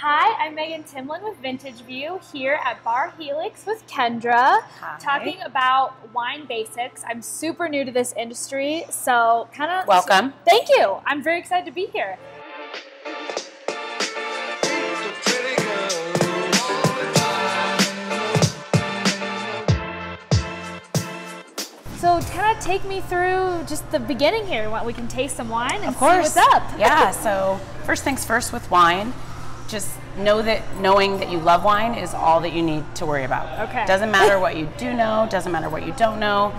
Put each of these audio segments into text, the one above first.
Hi, I'm Megan Timlin with Vintage View here at Bar Helix with Kendra, Hi. talking about wine basics. I'm super new to this industry, so kind of Welcome. Thank you. I'm very excited to be here. So, kind of take me through just the beginning here. What we can taste some wine and Of course. see what's up. yeah. So first things first with wine, just know that knowing that you love wine is all that you need to worry about. Okay. Doesn't matter what you do know. Doesn't matter what you don't know.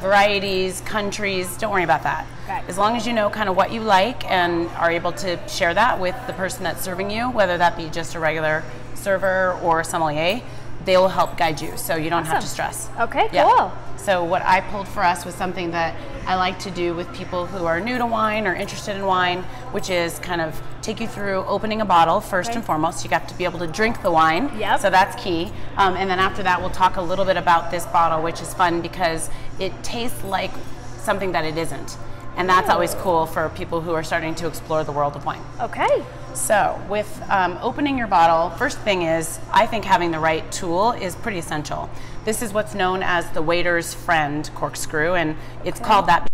Varieties, countries. Don't worry about that. Okay. As long as you know kind of what you like and are able to share that with the person that's serving you, whether that be just a regular server or sommelier, they will help guide you, so you don't have to stress. Okay, Yeah. cool. So what I pulled for us was something that I like to do with people who are new to wine or interested in wine, which is kind of take you through opening a bottle first Okay. and foremost. You got to be able to drink the wine. Yep. So that's key. Um, and then after that, we'll talk a little bit about this bottle, which is fun because it tastes like something that it isn't. And that's always cool for people who are starting to explore the world of wine. Okay. So, with um, opening your bottle, first thing is I think having the right tool is pretty essential. This is what's known as the waiter's friend corkscrew, and it's called that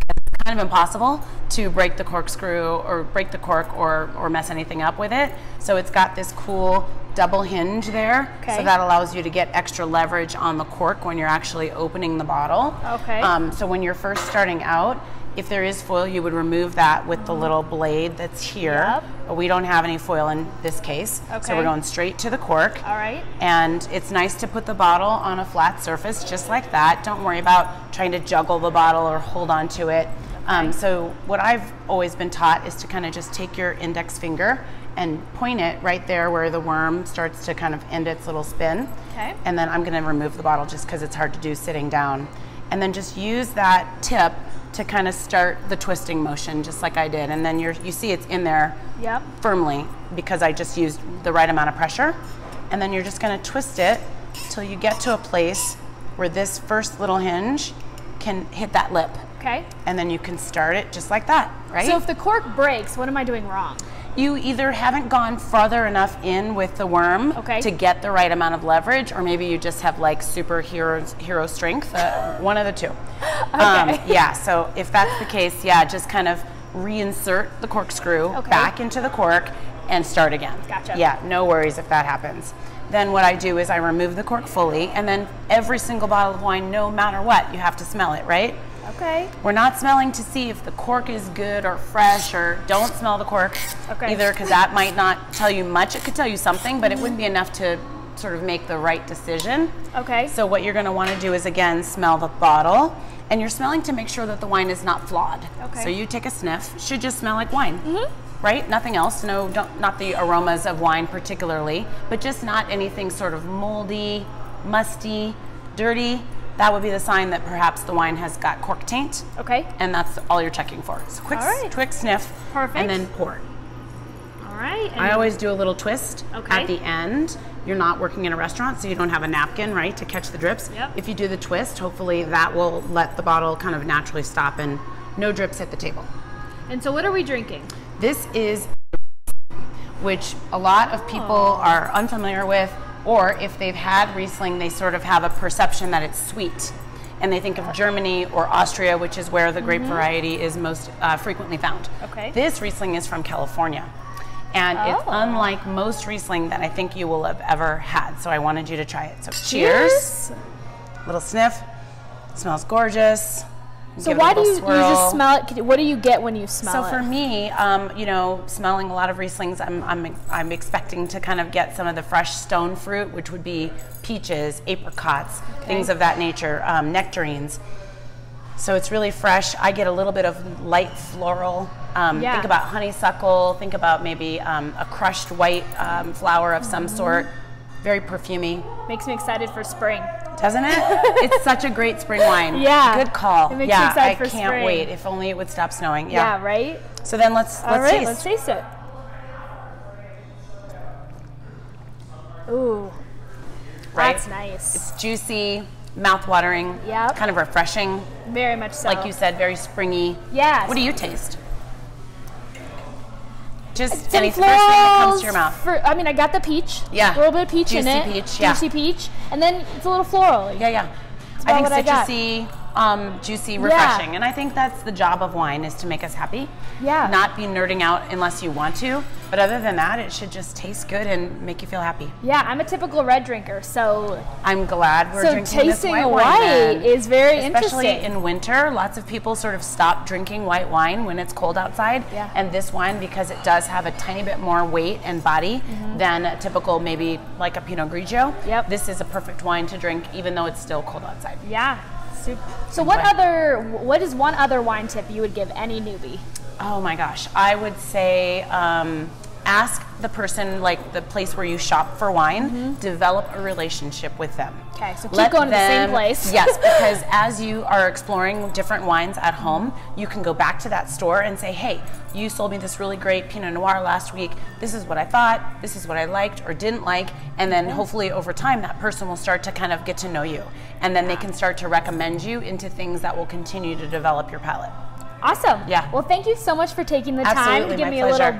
kind of impossible to break the corkscrew or break the cork or, or mess anything up with it. So, it's got this cool double hinge there, Okay. so that allows you to get extra leverage on the cork when you're actually opening the bottle. Okay. Um, so, when you're first starting out, if there is foil, you would remove that with the little blade that's here. Yep. But we don't have any foil in this case. So we're going straight to the cork. All right. And it's nice to put the bottle on a flat surface just like that. Don't worry about trying to juggle the bottle or hold on to it. Um, so what I've always been taught is to kind of just take your index finger and point it right there where the worm starts to kind of end its little spin. Okay. And then I'm going to remove the bottle just because it's hard to do sitting down. And then just use that tip to kind of start the twisting motion just like I did. And then you're, you see it's in there Yep. firmly because I just used the right amount of pressure. And then you're just going to twist it till you get to a place where this first little hinge can hit that lip. Okay. And then you can start it just like that, right? So if the cork breaks, what am I doing wrong? you either haven't gone farther enough in with the worm Okay. to get the right amount of leverage, or maybe you just have like superhero hero strength. Uh, one of the two. Um, Okay. yeah. So if that's the case, yeah, just kind of reinsert the corkscrew Okay. back into the cork and start again. Gotcha. Yeah. No worries if that happens. Then what I do is I remove the cork fully, and then every single bottle of wine, no matter what, you have to smell it, right? Okay. We're not smelling to see if the cork is good or fresh or don't smell the cork Okay. either because that might not tell you much. It could tell you something, but it wouldn't be enough to sort of make the right decision. Okay. So what you're going to want to do is again smell the bottle and you're smelling to make sure that the wine is not flawed. Okay. So you take a sniff, should just smell like wine. Mhm. Right? Nothing else. No, don't, not the aromas of wine particularly, but just not anything sort of moldy, musty, dirty. That would be the sign that perhaps the wine has got cork taint. Okay. And that's all you're checking for. So quick, right. quick sniff, Perfect. and then pour. All right. And I always do a little twist Okay. at the end. You're not working in a restaurant, so you don't have a napkin, right, to catch the drips. Yep. If you do the twist, hopefully that will let the bottle kind of naturally stop and no drips hit the table. and so what are we drinking? This is which a lot of people Oh. are unfamiliar with, or if they've had Riesling, they sort of have a perception that it's sweet. And they think of Germany or Austria, which is where the grape variety is most uh, frequently found. Okay. This Riesling is from California. And it's Oh. unlike most Riesling that I think you will have ever had. So I wanted you to try it. So cheers. Little sniff. Smells gorgeous. So why do you, you just smell it? What do you get when you smell So it? So for me, um, you know, smelling a lot of Rieslings, I'm, I'm, I'm expecting to kind of get some of the fresh stone fruit, which would be peaches, apricots, things of that nature, um, nectarines. So it's really fresh. I get a little bit of light floral. Um, Yeah. Think about honeysuckle. Think about maybe um, a crushed white um, flower of some sort. Very perfumey, Makes me excited for spring. Doesn't it? it's such a great spring wine. Yeah. Good call. It makes yeah, excited I for can't spring. wait. If only it would stop snowing. Yeah, Yeah. right? So then let's let's right, taste. let's taste it. Ooh, right? that's nice. It's juicy, mouth-watering, Yep. kind of refreshing. Very much so. Like you said, very springy. Yeah. What do you taste? Just Some any first thing that comes to your mouth. For, I mean, I got the peach. Yeah. A little bit of peach in Juicy it. peach, yeah. Juicy peach. And then it's a little floral. Yeah, yeah. I think what I got. Um, juicy, refreshing, and I think that's the job of wine is to make us happy. Yeah. Not be nerding out unless you want to, but other than that, it should just taste good and make you feel happy. Yeah, I'm a typical red drinker, so I'm glad we're So drinking this tasting white white wine. is very Especially interesting. in winter, lots of people sort of stop drinking white wine when it's cold outside. Yeah. And this wine, because it does have a tiny bit more weight and body than a typical, maybe like a Pinot Grigio. Yep. This is a perfect wine to drink, even though it's still cold outside. yeah. Super. So what wine. other what is one other wine tip you would give any newbie? Oh my gosh, I would say um, ask the person, like the place where you shop for wine, develop a relationship with them. Mm-hmm. Okay, so keep going to the same place. yes, because as you are exploring different wines at home, you can go back to that store and say, hey, you sold me this really great Pinot Noir last week. This is what I thought, this is what I liked or didn't like. And then hopefully over time, that person will start to kind of get to know you. And then they can start to recommend you into things that will continue to develop your palate. Awesome. Yeah. Well, thank you so much for taking the time to give me a little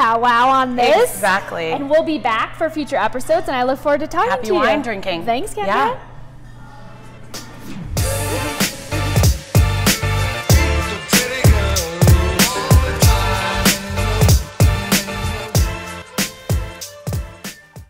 powwow on this. Exactly. And we'll be back for future episodes, and I look forward to talking Happy to you. Happy wine drinking. Thanks, Kat. Yeah.